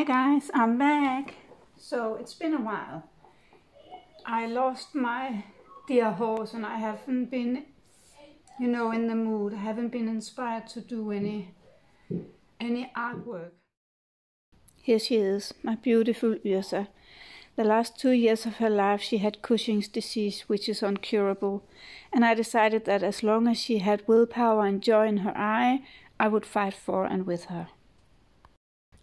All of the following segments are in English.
Hi guys, I'm back. So it's been a while. I lost my dear horse and I haven't been, you know, in the mood. I haven't been inspired to do any, any artwork. Here she is, my beautiful Yrsa. The last two years of her life she had Cushing's disease, which is incurable, and I decided that as long as she had willpower and joy in her eye, I would fight for and with her.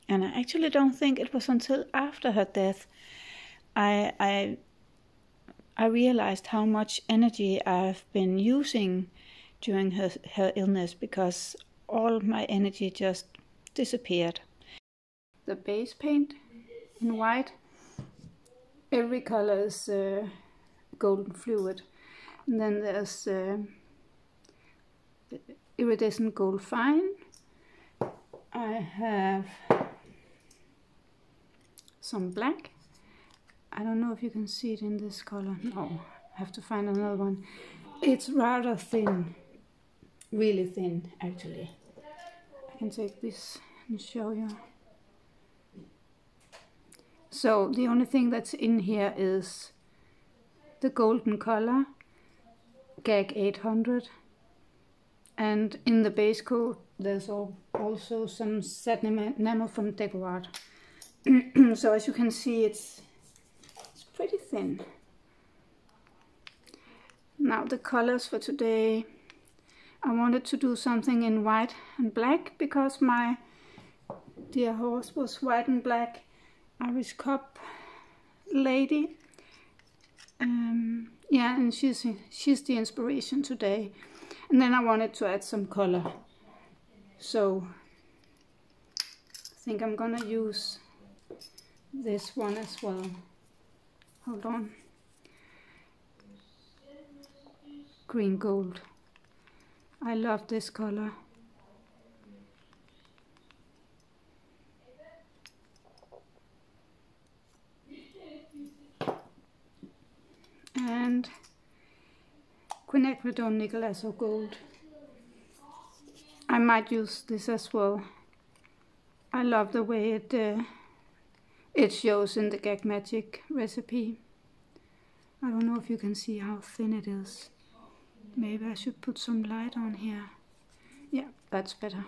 And I actually don't think it was until after her death I I I realized how much energy I've been using during her her illness because all my energy just disappeared. The base paint in white, every color is uh, golden fluid. And then there's uh, iridescent gold fine. I have some black. I don't know if you can see it in this color. No, I have to find another one. It's rather thin, really thin actually. I can take this and show you. So the only thing that's in here is the golden color, GAC 800. And in the base coat, there's also some satin enamel from DecoArt. so as you can see it's it's pretty thin. Now the colors for today. I wanted to do something in white and black because my dear horse was white and black Irish Cob lady. Um, yeah and she's she's the inspiration today. And then I wanted to add some color. So I think I'm gonna use this one as well. Hold on. Green gold. I love this color. And quinacridone nickel gold. I might use this as well. I love the way it uh, it shows in the GAC Magic recipe. I don't know if you can see how thin it is. Maybe I should put some light on here. Yeah, that's better.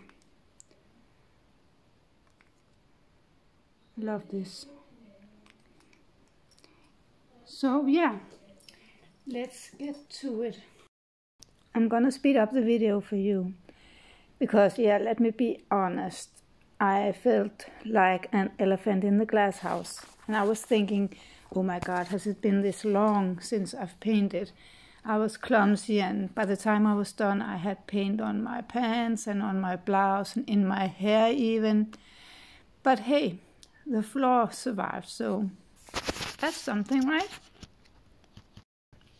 Love this. So yeah, let's get to it. I'm gonna speed up the video for you because yeah, let me be honest. I felt like an elephant in the glass house. And I was thinking, oh my God, has it been this long since I've painted? I was clumsy, and by the time I was done, I had paint on my pants and on my blouse and in my hair, even. But hey, the floor survived, so that's something, right?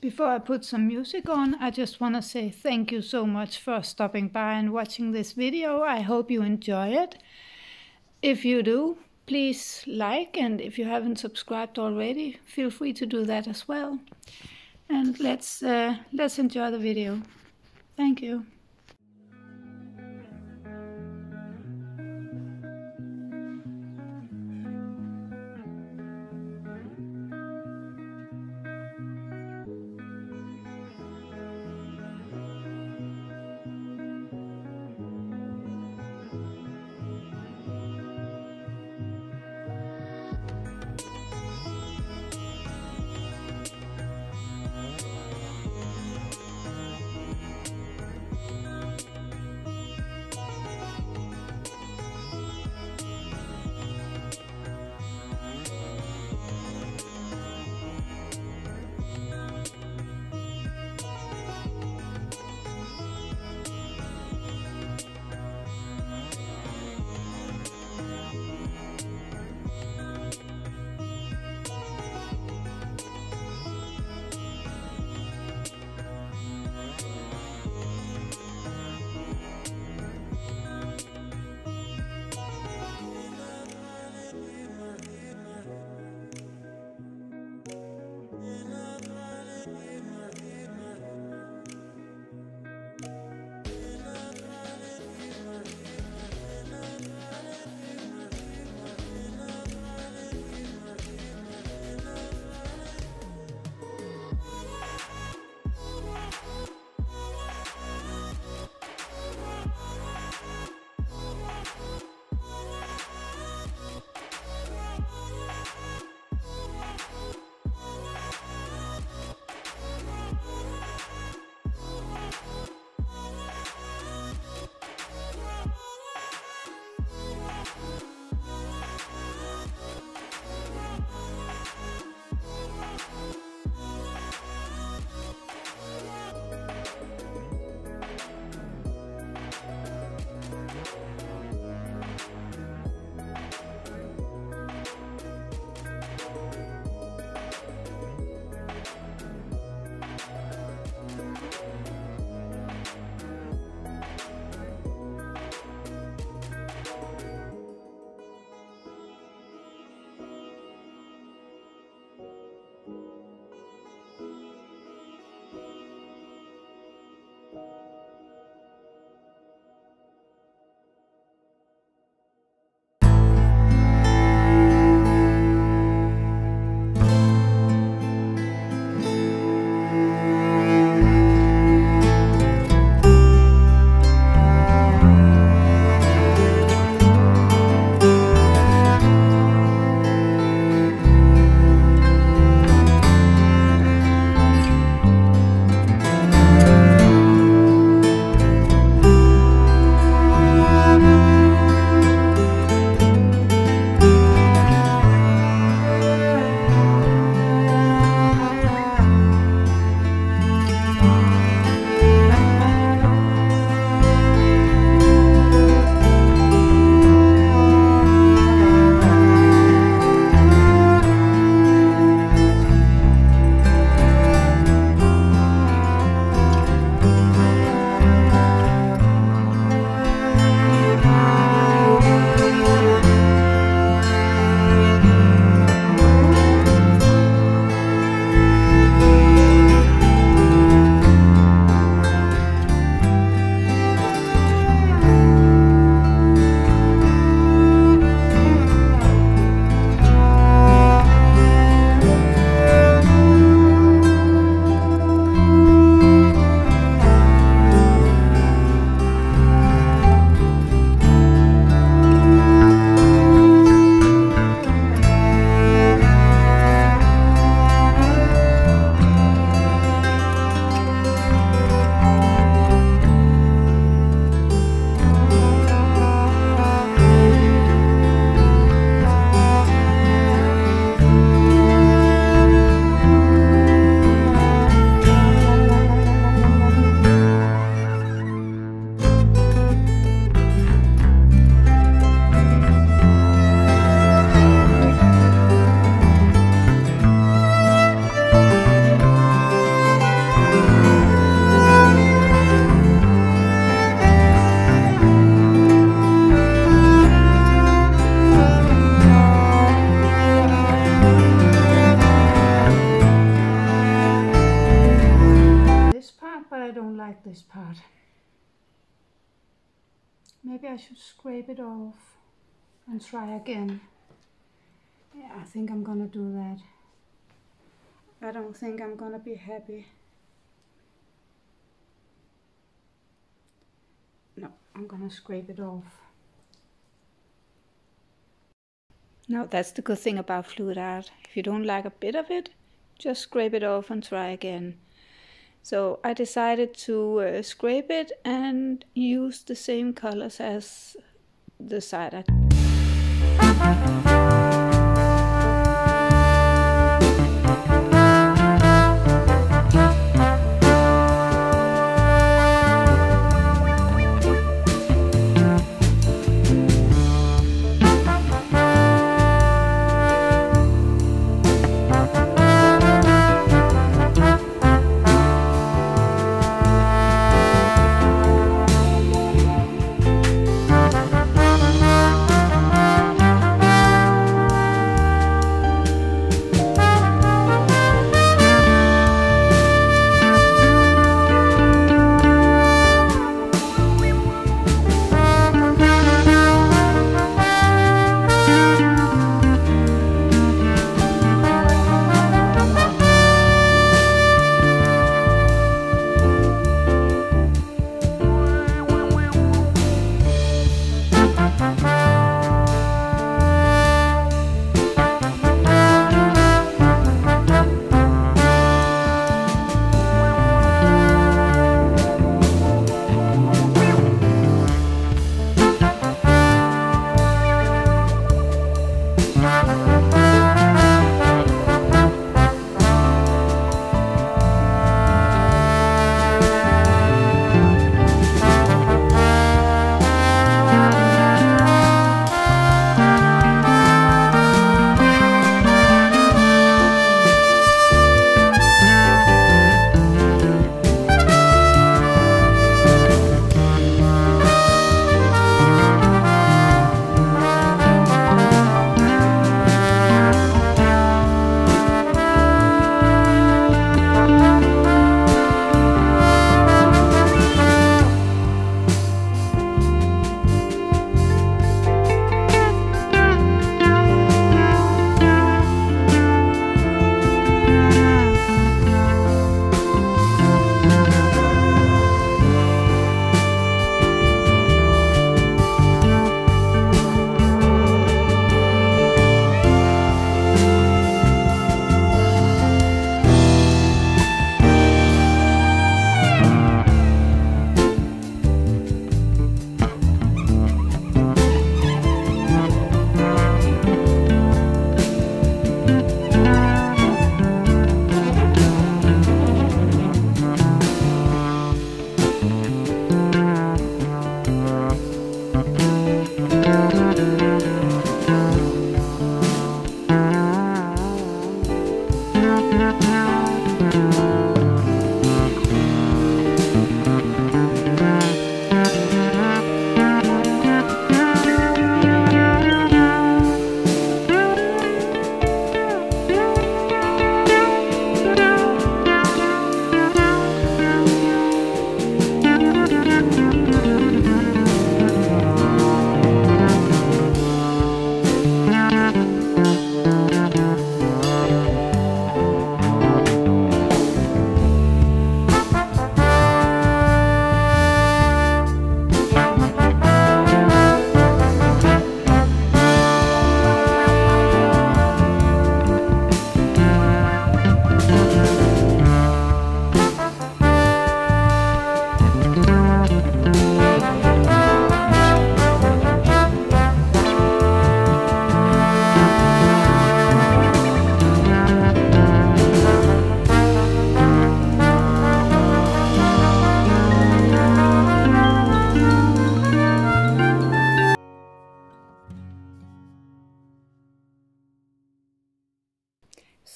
Before I put some music on, I just want to say thank you so much for stopping by and watching this video. I hope you enjoy it. If you do, please like and if you haven't subscribed already, feel free to do that as well. And let's uh, let's enjoy the video. Thank you. Art. Maybe I should scrape it off and try again. Yeah, I think I'm gonna do that. I don't think I'm gonna be happy. No, I'm gonna scrape it off. Now that's the good thing about fluid art. If you don't like a bit of it, just scrape it off and try again. So I decided to uh, scrape it and use the same colors as the side.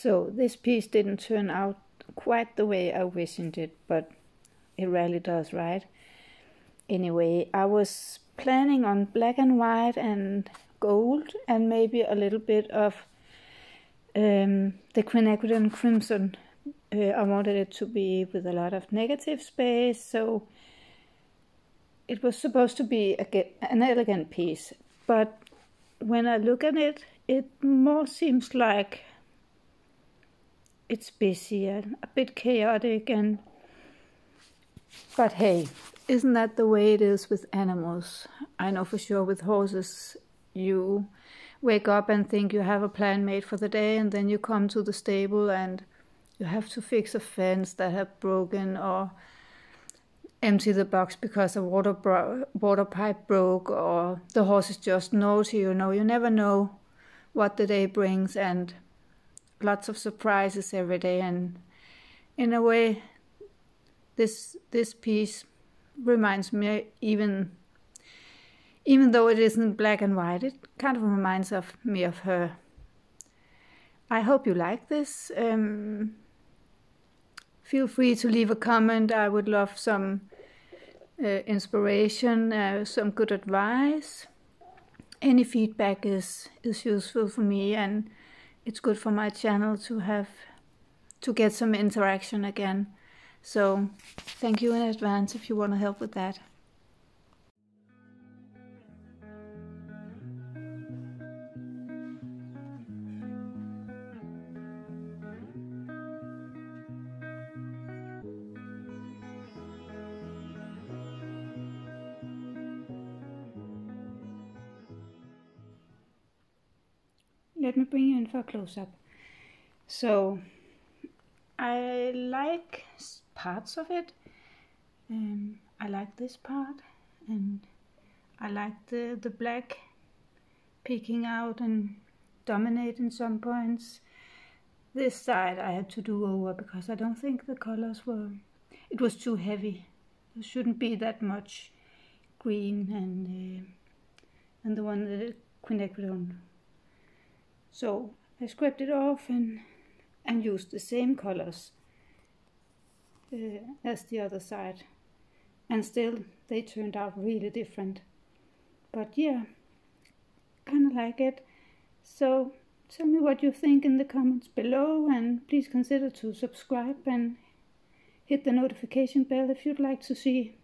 So this piece didn't turn out quite the way I visioned it, but it rarely does, right? Anyway, I was planning on black and white and gold and maybe a little bit of um, the quinacridone crimson. Uh, I wanted it to be with a lot of negative space, so it was supposed to be a, an elegant piece, but when I look at it, it more seems like it's busy and a bit chaotic and but hey isn't that the way it is with animals? I know for sure with horses you wake up and think you have a plan made for the day and then you come to the stable and you have to fix a fence that have broken or empty the box because a water bro- water pipe broke or the horse is just naughty you know. You never know what the day brings and lots of surprises every day and in a way this this piece reminds me even even though it isn't black and white it kind of reminds of me of her. I hope you like this. Um, feel free to leave a comment. I would love some uh, inspiration uh, some good advice. Any feedback is is useful for me and it's good for my channel to have to get some interaction again. So thank you in advance if you want to help with that. Let me bring you in for a close-up. So I like parts of it. Um, I like this part and I like the, the black peeking out and dominating some points. This side I had to do over because I don't think the colors were, it was too heavy. There shouldn't be that much green and uh, and the one the quinacridone so I scraped it off and, and used the same colors uh, as the other side. And still they turned out really different. But yeah, kind of like it. So tell me what you think in the comments below and please consider to subscribe and hit the notification bell if you'd like to see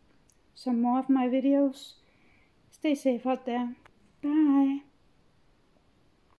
some more of my videos. Stay safe out there. Bye.